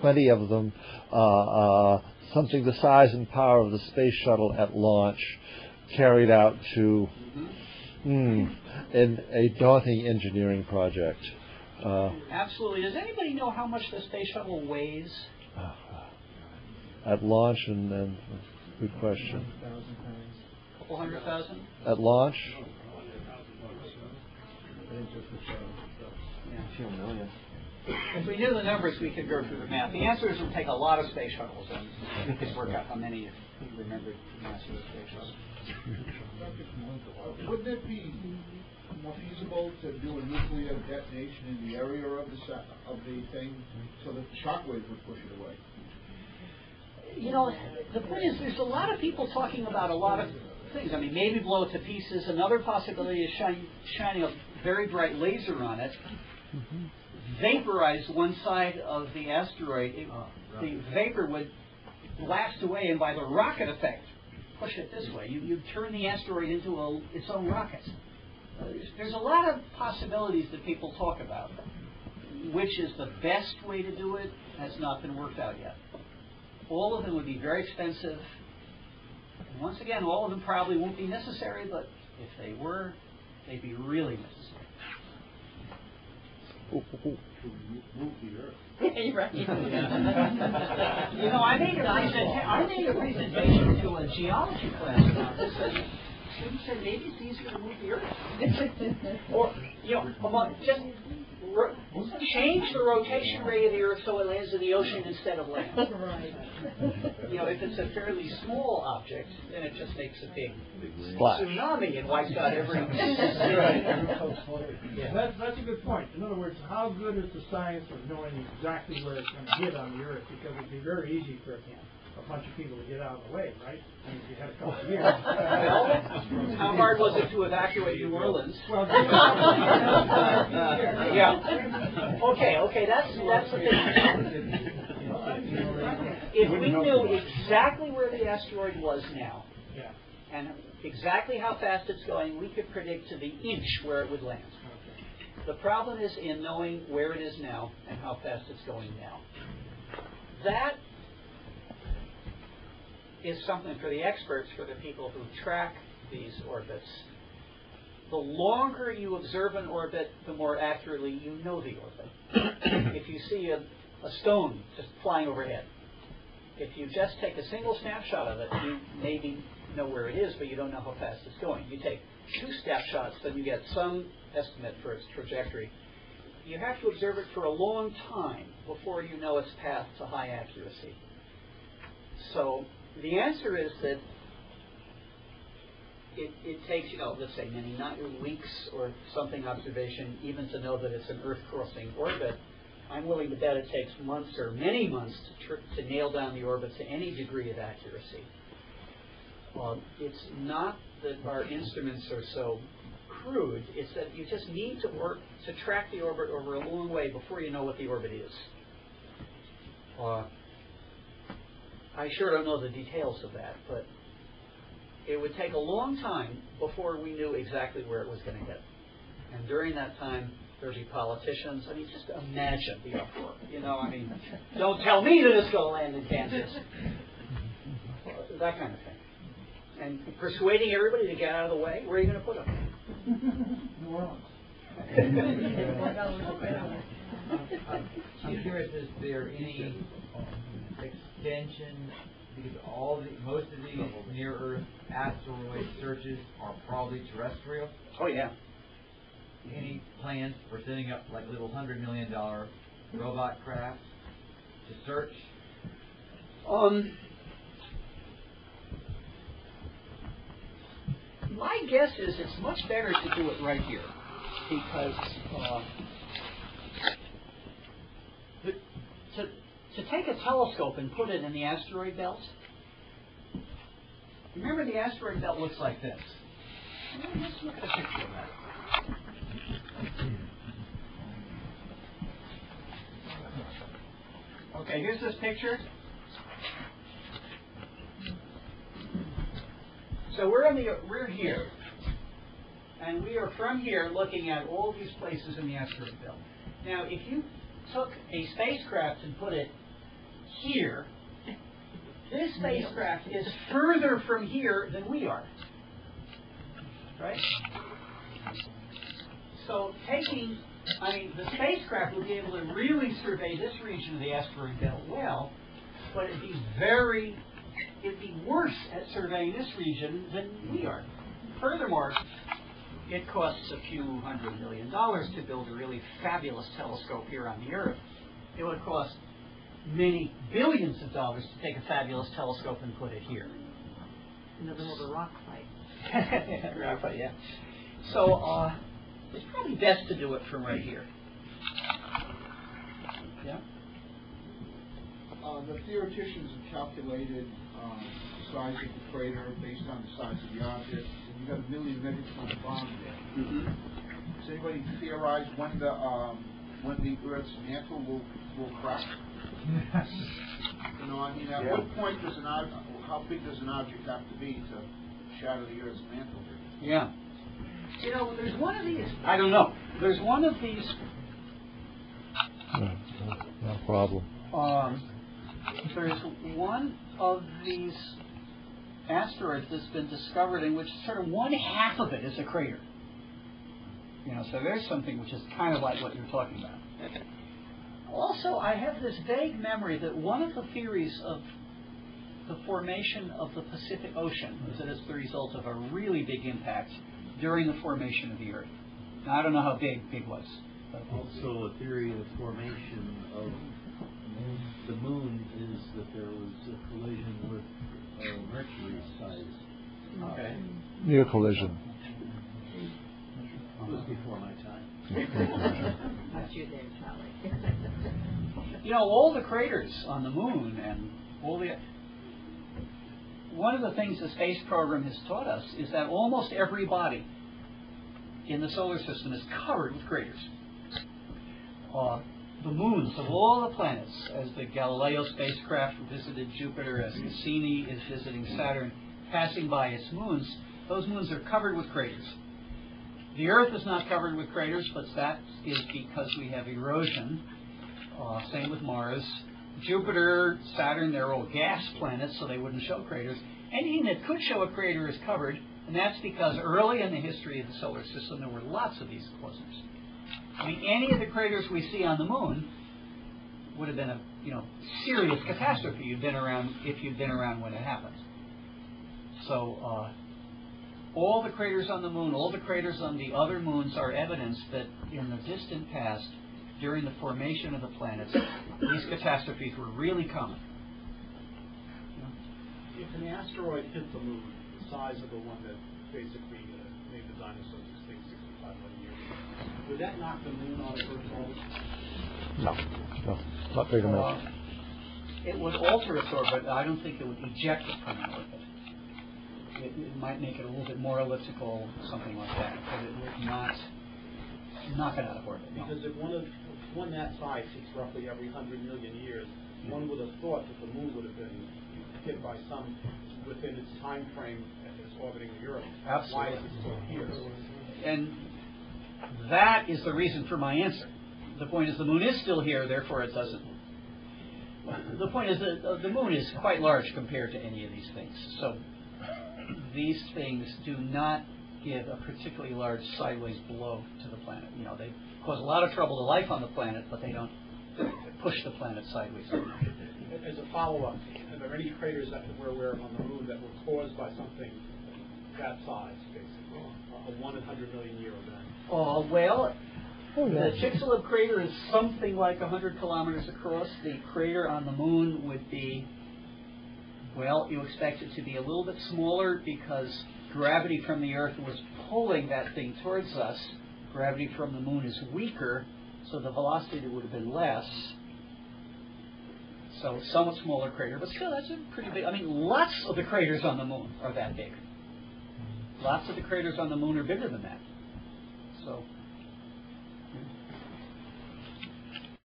plenty of them, uh, uh, something the size and power of the space shuttle at launch, carried out to mm, in a daunting engineering project. Uh, Absolutely. Does anybody know how much the space shuttle weighs? at launch, and, and good question. A couple hundred thousand? At launch, If we knew the numbers, we could go through the math. The answer is it would take a lot of space shuttles, and we could work out how many if we remembered the mass of the space shuttle. Wouldn't it be more feasible to do a nuclear detonation in the area of the, of the thing, so that the shockwaves would push it away? You know, the point is, there's a lot of people talking about a lot of things. I mean, maybe blow it to pieces. Another possibility is shining, shining a very bright laser on it, vaporize one side of the asteroid. It, the vapor would blast away, and by the rocket effect, push it this way. You, you turn the asteroid into a, its own rocket. Uh, there's, there's a lot of possibilities that people talk about. Which is the best way to do it has not been worked out yet. All of them would be very expensive. And once again, all of them probably won't be necessary, but if they were, they'd be really necessary. Move the earth. Right. You know, I made a presenta- I made a presentation to a geology class about this, students said maybe it's easier to move the earth. Or, you know, among, just ro- change the rotation rate of the earth so it lands in the ocean instead of land. Right. You know, if it's a fairly small object, then it just makes a big splash. tsunami and wipes out every. Yeah, that's, that's a good point. In other words, how good is the science of knowing exactly where it's gonna hit on the earth? Because it'd be very easy for a bunch of people to get out of the way, right? I mean, you had a couple of years. How hard was it to evacuate New Orleans? Well, Yeah. Okay, okay, that's, that's the thing. If we knew exactly where the asteroid was now, Yeah, and exactly how fast it's going, we could predict to the inch where it would land. The problem is in knowing where it is now and how fast it's going now. That is something for the experts, for the people who track these orbits. The longer you observe an orbit, the more accurately you know the orbit. if you see a, a stone just flying overhead, if you just take a single snapshot of it, you maybe know where it is, but you don't know how fast it's going. You take two snapshots, then you get some estimate for its trajectory. You have to observe it for a long time before you know its path to high accuracy. So the answer is that it, it takes, you know, let's say many not weeks or something observation even to know that it's an Earth-crossing orbit. I'm willing to bet it takes months or many months to, to nail down the orbit to any degree of accuracy. It's not that our instruments are so crude, it's that you just need to work to track the orbit over a long way before you know what the orbit is. Uh, I sure don't know the details of that, but it would take a long time before we knew exactly where it was going to hit. And during that time, there'd be politicians. I mean, just imagine the uproar. You know, I mean, don't tell me that it's going to land in Kansas. That kind of thing. And persuading everybody to get out of the way. Where are you going to put them? New Orleans. I'm curious, is there any extension, because all the, most of these near-Earth asteroid searches are probably terrestrial? Oh yeah. Any plans for setting up like little hundred million dollar robot crafts to search? Um, my guess is it's much better to do it right here because uh, the, to to take a telescope and put it in the asteroid belt. Remember, the asteroid belt looks like this. Let's look at a picture of that. Okay, here's this picture. So we're in the we're here, and we are from here looking at all these places in the asteroid belt. Now, if you took a spacecraft and put it here, this spacecraft is further from here than we are. Right? So taking, I mean, the spacecraft would be able to really survey this region of the asteroid belt well, but it'd be very, it'd be worse at surveying this region than we are. Furthermore, it costs a few hundred million dollars to build a really fabulous telescope here on the Earth. It would cost many billions of dollars to take a fabulous telescope and put it here. in the middle of a rock fight. Right, yeah. So, uh, it's probably best to do it from right here. Yeah? Uh, the theoreticians have calculated, um, the size of the crater based on the size of the object, and you've got a million megaton bomb there. Mm-hmm. Does anybody theorize when the, um, when the Earth's mantle will, will crack? You know, I mean, at Yeah. what point does an ob, how big does an object have to be to shatter the Earth's mantle? Yeah. You know, there's one of these. I don't know. There's one of these. No, no problem. Um, there's one of these asteroids that's been discovered in which sort of one half of it is a crater. You know, so there's something which is kind of like what you're talking about. Also, I have this vague memory that one of the theories of the formation of the Pacific Ocean is that it's the result of a really big impact during the formation of the Earth. Now, I don't know how big big was. But Also, a theory of the formation of the moon is that there was a collision with uh, Mercury size. okay. Near collision. It was before my time. Not you Charlie. You know, all the craters on the moon and all the. One of the things the space program has taught us is that almost every body in the solar system is covered with craters. Uh, the moons of all the planets, as the Galileo spacecraft visited Jupiter, as Cassini is visiting Saturn, passing by its moons, those moons are covered with craters. The Earth is not covered with craters, but that is because we have erosion. Uh, same with Mars. Jupiter, Saturn, they're all gas planets, so they wouldn't show craters. Anything that could show a crater is covered, and that's because early in the history of the solar system, there were lots of these clusters. I mean, any of the craters we see on the moon would have been a you know serious catastrophe you'd been around if you'd been around when it happened. So uh, all the craters on the moon, all the craters on the other moons are evidence that in the distant past, during the formation of the planets, these catastrophes were really common. If an asteroid hit the moon, the size of the one that basically uh, made the dinosaurs extinct 65 million years ago, would that knock the moon out of Earth's orbit? No, no, not big enough. Uh, it would alter its orbit. I don't think it would eject it from orbit. It, it might make it a little bit more elliptical, something like that, but it would not knock it out of orbit. No. Because if one of one that size hits roughly every 100 million years, mm-hmm. one would have thought that the moon would have been hit by some within its time frame as it's orbiting the Earth. Why is it still here? And that is the reason for my answer. The point is the moon is still here, therefore it doesn't. The point is that the moon is quite large compared to any of these things. So these things do not give a particularly large sideways blow to the planet. You know, they cause a lot of trouble to life on the planet, but they don't push the planet sideways. As a follow-up, are there any craters that we're aware of on the moon that were caused by something that size, basically? A one in 100 million year event? Oh, well, Oh, The Chicxulub crater is something like 100 kilometers across. The crater on the moon would be, well, you expect it to be a little bit smaller because gravity from the Earth was pulling that thing towards us. Gravity from the moon is weaker, so the velocity would have been less. So somewhat smaller crater, but still that's a pretty big. I mean, lots of the craters on the moon are that big. Lots of the craters on the moon are bigger than that. So